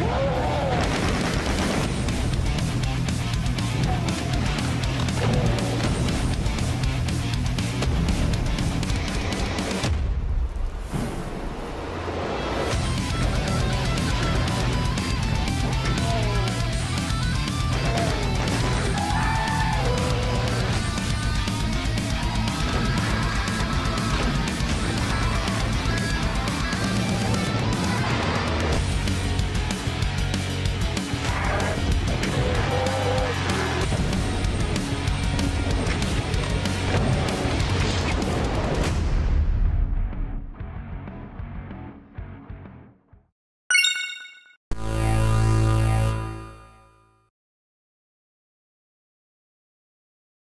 Whoa!